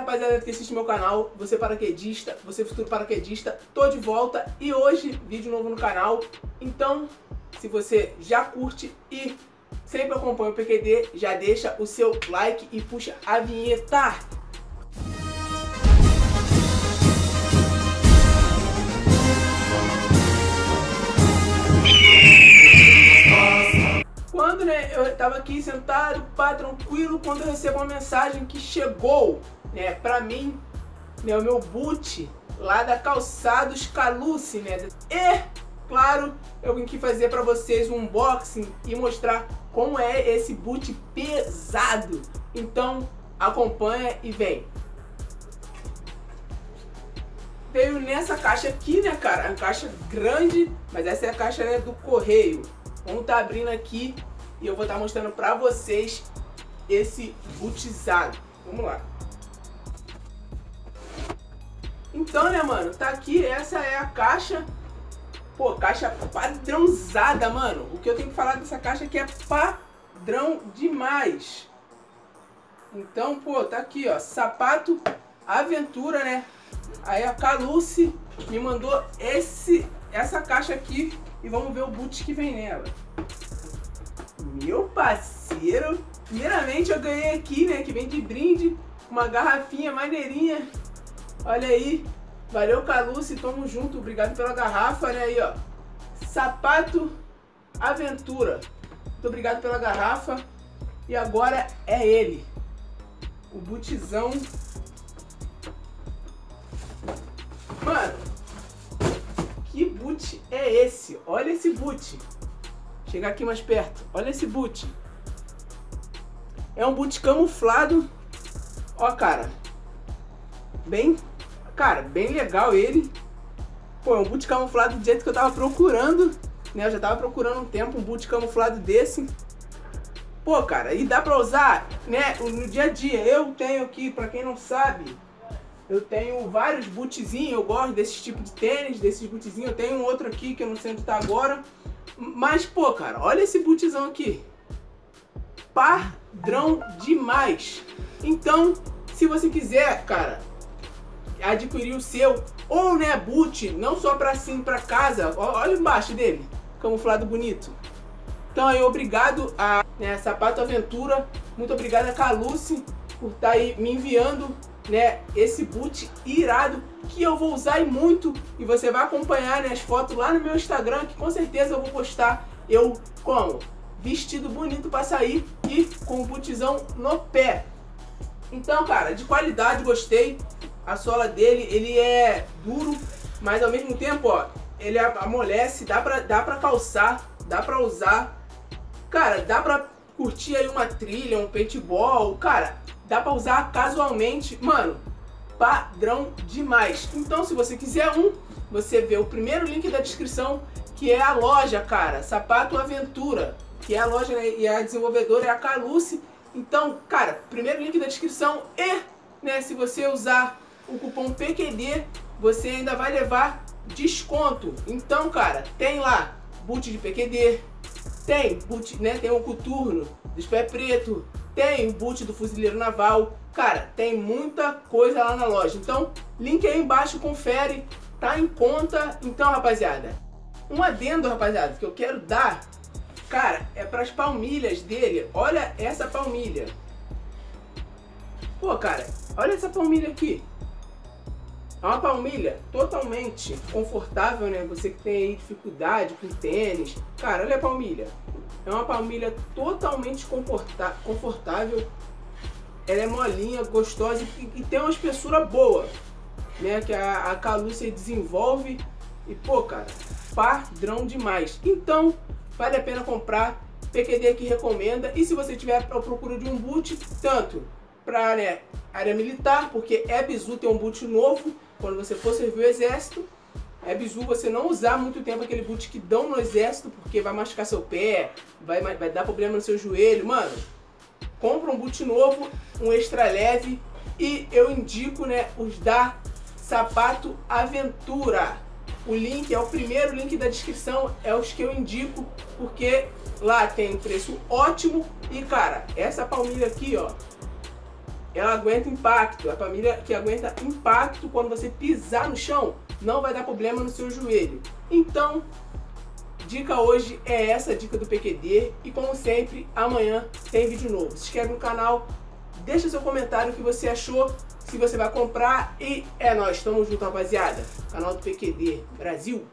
rapaziada que assiste meu canal, você paraquedista, você futuro paraquedista, tô de volta e hoje vídeo novo no canal. Então, se você já curte e sempre acompanha o PQD, já deixa o seu like e puxa a vinheta. Né, eu tava aqui sentado, pá, tranquilo, quando eu recebo uma mensagem que chegou, né, pra mim, né, o meu boot lá da Calçados Caluce, né, e, claro, eu vim aqui fazer pra vocês um unboxing e mostrar como é esse boot pesado. Então, acompanha e vem. Veio nessa caixa aqui, né, cara? Uma caixa grande, mas essa é a caixa né, do correio. Vamos tá abrindo aqui e eu vou estar mostrando pra vocês esse bootizado. Vamos lá. Então, né, mano, tá aqui, essa é a caixa. Pô, caixa padrãozada, mano. O que eu tenho que falar dessa caixa aqui é padrão demais. Então, pô, tá aqui, ó, sapato Aventura, né? Aí a Caluce me mandou esse, essa caixa aqui e vamos ver o boot que vem nela. Meu parceiro, primeiramente eu ganhei aqui, né, que vem de brinde, uma garrafinha maneirinha. Olha aí, valeu Caluce, tamo junto, obrigado pela garrafa, né, aí ó. Sapato Aventura, muito obrigado pela garrafa. E agora é ele, o bootzão. Mano, que boot é esse? Olha esse boot. Chegar aqui mais perto. Olha esse boot. É um boot camuflado. Ó, cara. Bem... Cara, bem legal ele. Pô, é um boot camuflado do jeito que eu tava procurando. Né? Eu já tava procurando um tempo um boot camuflado desse. Pô, cara, e dá pra usar, né, no dia a dia. Eu tenho aqui, pra quem não sabe, eu tenho vários bootzinhos, eu gosto desse tipo de tênis, desses bootzinhos. Eu tenho um outro aqui que eu não sei onde tá agora. Mas, pô, cara, olha esse bootzão aqui. Padrão demais. Então, se você quiser, cara, adquirir o seu, ou, né, boot, não só pra sim, pra casa, olha embaixo dele, camuflado bonito. Então aí, obrigado a né, Sapato Aventura, muito obrigado a Caluce por estar tá aí me enviando né, esse boot irado que eu vou usar e muito e você vai acompanhar né, as fotos lá no meu Instagram que com certeza eu vou postar eu como vestido bonito para sair e com o bootzão no pé. Então, cara, de qualidade gostei. A sola dele, ele é duro, mas ao mesmo tempo, ó, ele amolece, dá pra, dá pra calçar, dá pra usar. Cara, dá pra curtir aí uma trilha, um paintball, cara, dá pra usar casualmente, mano, padrão demais. Então se você quiser um, você vê o primeiro link da descrição, que é a loja, cara, Sapato Aventura, que é a loja né, e a desenvolvedora é a Caluce. Então, cara, primeiro link da descrição e, né, se você usar o cupom PQD, você ainda vai levar desconto. Então, cara, tem lá boot de PQD, tem boot, né, tem o coturno dos pé preto, tem o boot do fuzileiro naval. Cara, tem muita coisa lá na loja. Então, link aí embaixo, confere, tá em conta. Então, rapaziada, um adendo, rapaziada, que eu quero dar, cara, é para as palmilhas dele. Olha essa palmilha. Pô, cara, olha essa palmilha aqui. É uma palmilha totalmente confortável, né? Você que tem dificuldade com tênis. Cara, olha a palmilha. É uma palmilha totalmente confortável. Ela é molinha, gostosa e, e, tem uma espessura boa, né? Que a, a Calucia desenvolve. E pô, cara, padrão demais. Então, vale a pena comprar. PQD aqui recomenda. E se você tiver a procura de um boot, tanto para né, área militar, porque é bizu ter um boot novo quando você for servir o exército, é bizu você não usar muito tempo aquele boot que dão no exército, porque vai machucar seu pé, vai, vai dar problema no seu joelho. Mano, compra um boot novo, um extra leve e eu indico né, os da Sapato Aventura. O link é o primeiro link da descrição, é os que eu indico, porque lá tem um preço ótimo e cara, essa palmilha aqui ó, ela aguenta impacto. A família que aguenta impacto quando você pisar no chão, não vai dar problema no seu joelho. Então, dica hoje é essa dica do PQD e como sempre, amanhã tem vídeo novo. Se inscreve no canal, deixa seu comentário o que você achou, se você vai comprar e é nós, tamo junto rapaziada. Canal do PQD Brasil.